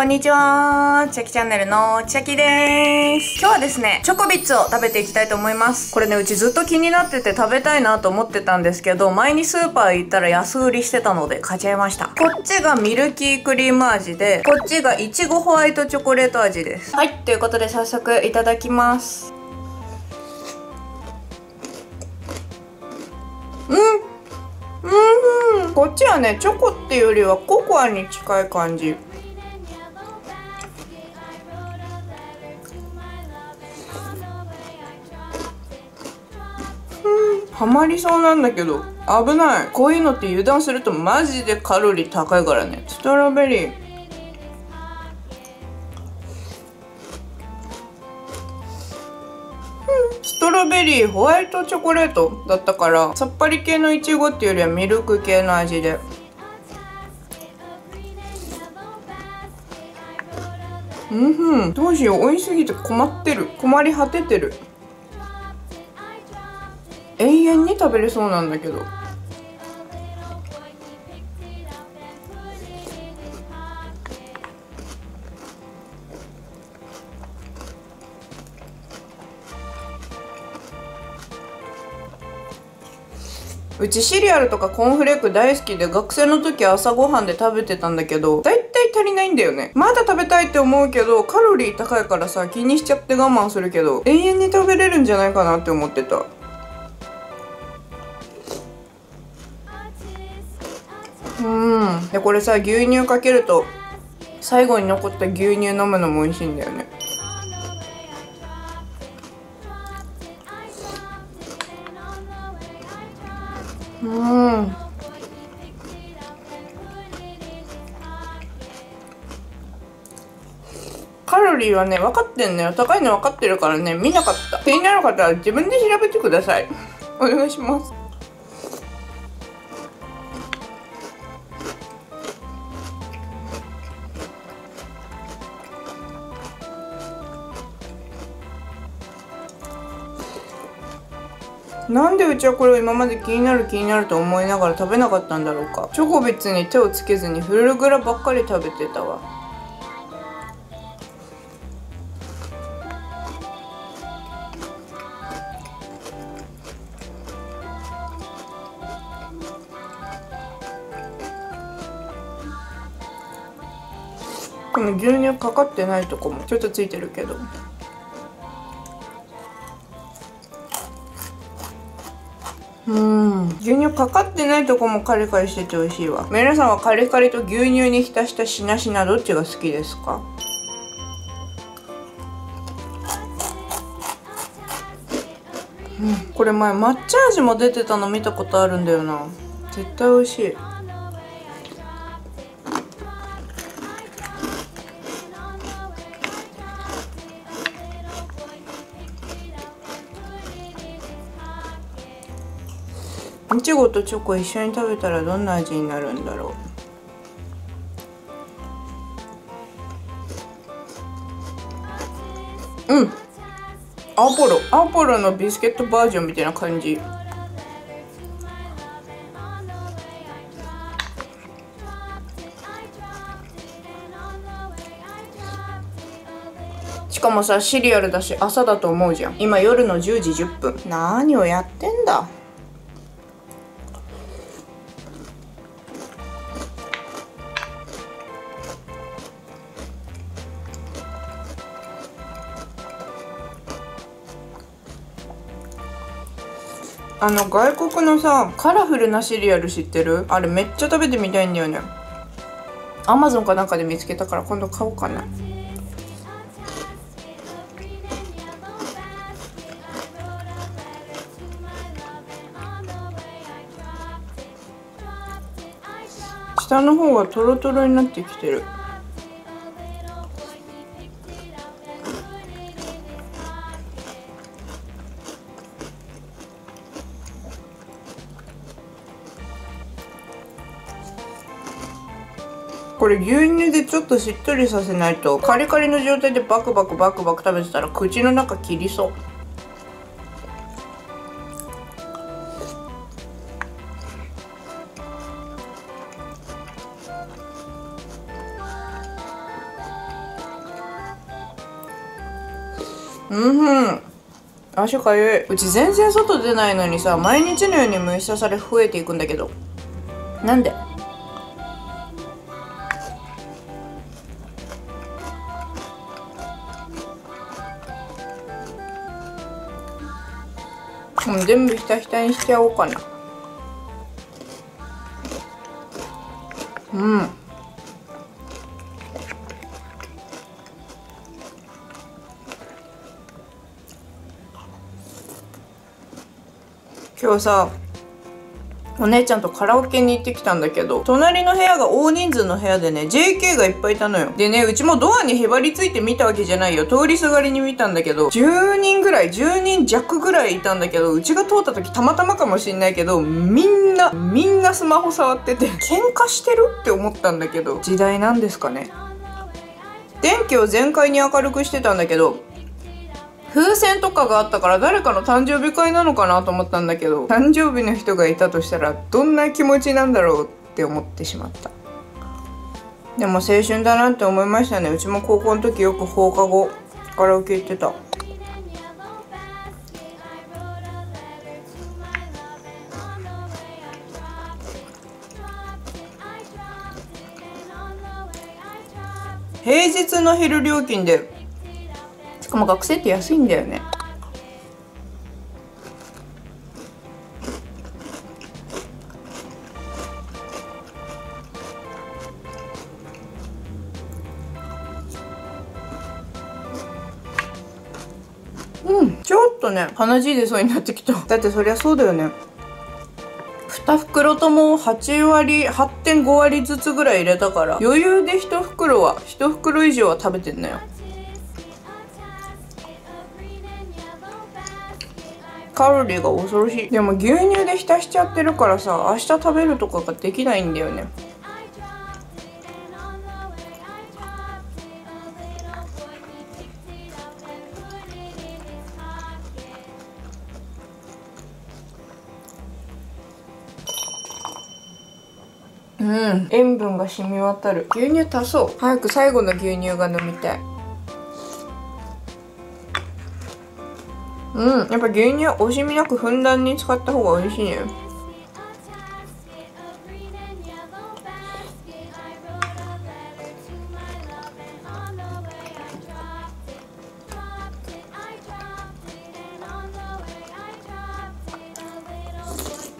こんにちは。チャキチャンネルのチャキです。今日はですねチョコビッツを食べていきたいと思います。これねうちずっと気になってて食べたいなと思ってたんですけど前にスーパー行ったら安売りしてたので買っちゃいました。こっちがミルキークリーム味でこっちがいちごホワイトチョコレート味です。はいということで早速いただきます。うんうん。こっちはねチョコっていうよりはココアに近い感じハマりそうなんだけど危ない。こういうのって油断するとマジでカロリー高いからね。ストロベリー。ストロベリーホワイトチョコレートだったからさっぱり系のいちごっていうよりはミルク系の味で。うんふん。どうしよう。美味しすぎて困ってる。困り果ててる。永遠に食べれそうなんだけど。うちシリアルとかコーンフレーク大好きで学生の時朝ごはんで食べてたんだけど大体足りないんだよね。まだ食べたいって思うけどカロリー高いからさ気にしちゃって我慢するけど永遠に食べれるんじゃないかなって思ってた。うん。でこれさ牛乳かけると最後に残った牛乳飲むのも美味しいんだよね。うん。カロリーはね分かってんのよ。高いの分かってるからね見なかった。気になる方は自分で調べてください。お願いします。なんでうちはこれを今まで気になる気になると思いながら食べなかったんだろうか。チョコ別に手をつけずにフルグラばっかり食べてたわ。この牛乳かかってないとこもちょっとついてるけど。牛乳かかってないとこもカリカリしてて美味しいわ。皆さんはカリカリと牛乳に浸したしなしなどっちが好きですか？うん、これ前抹茶味も出てたの見たことあるんだよな。絶対美味しい。いちごとチョコ一緒に食べたらどんな味になるんだろう。うん。アポロ。アポロのビスケットバージョンみたいな感じ。しかもさシリアルだし朝だと思うじゃん。今夜の10時10分。何をやってんだ？あの外国のさカラフルなシリアル知ってる？あれめっちゃ食べてみたいんだよね。アマゾンかなんかで見つけたから今度買おうかな。下の方がトロトロになってきてる。これ牛乳でちょっとしっとりさせないとカリカリの状態でバクバクバクバク食べてたら口の中切りそう。うん足かゆい。うち全然外出ないのにさ毎日のように虫刺され増えていくんだけど。なんで？もう全部ひたひたにしちゃおうかな。うん。今日さお姉ちゃんとカラオケに行ってきたんだけど、隣の部屋が大人数の部屋でね、JK がいっぱいいたのよ。でね、うちもドアにへばりついて見たわけじゃないよ。通りすがりに見たんだけど、10人ぐらい、10人弱ぐらいいたんだけど、うちが通った時たまたまかもしんないけど、みんな、みんなスマホ触ってて、喧嘩してるって思ったんだけど、時代なんですかね。電気を全開に明るくしてたんだけど、風船とかがあったから誰かの誕生日会なのかなと思ったんだけど誕生日の人がいたとしたらどんな気持ちなんだろうって思ってしまった。でも青春だなって思いましたね。うちも高校の時よく放課後カラオケ行ってた。平日の昼料金でかも学生って安いんだよね。うんちょっとね鼻血出そうになってきた。だってそりゃそうだよね。2袋とも8割8.5割ずつぐらい入れたから余裕で1袋は1袋以上は食べてんのよ。カロリーが恐ろしい。でも牛乳で浸しちゃってるからさ明日食べるとかができないんだよね。うん。塩分が染み渡る。牛乳足そう。早く最後の牛乳が飲みたいうん。やっぱ牛乳は惜しみなくふんだんに使った方が美味しいね。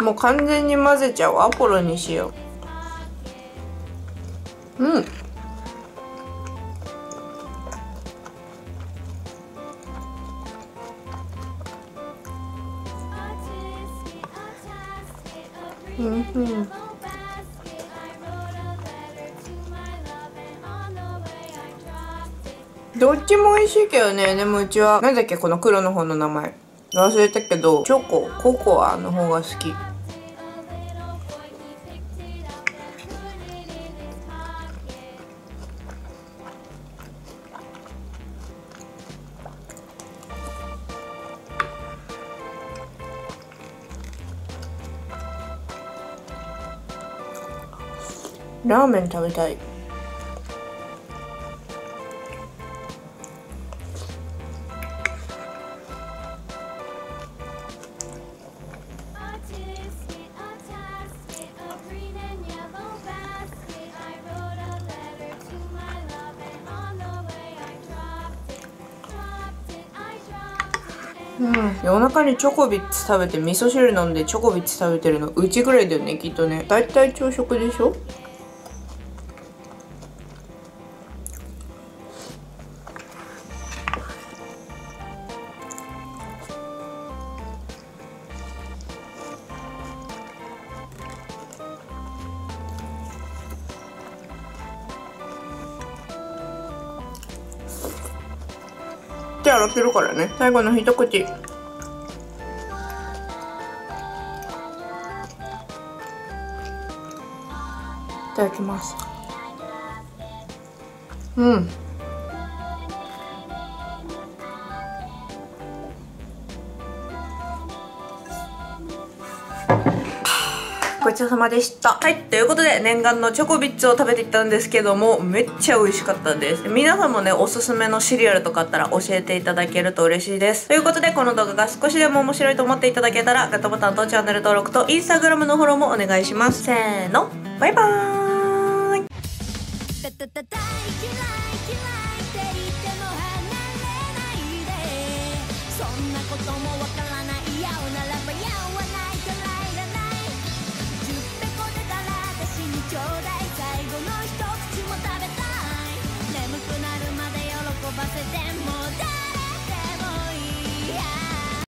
もう完全に混ぜちゃう。アポロにしよう。うん。うん。どっちも美味しいけどね。でもうちはなんだっけこの黒の方の名前。忘れたけどチョコココアの方が好き。ラーメン食べたい。うん、夜中にチョコビッツ食べて味噌汁飲んでチョコビッツ食べてるのうちぐらいだよねきっとね。大体朝食でしょ？手洗ってるからね。最後の一口。いただきます。うん。ちそうさまでした。はいということで念願のチョコビッツを食べていったんですけどもめっちゃ美味しかったです。皆さんもねおすすめのシリアルとかあったら教えていただけると嬉しいです。ということでこの動画が少しでも面白いと思っていただけたらグッドボタンとチャンネル登録とインスタグラムのフォローもお願いします。せーの。バイバーイそんなこともわから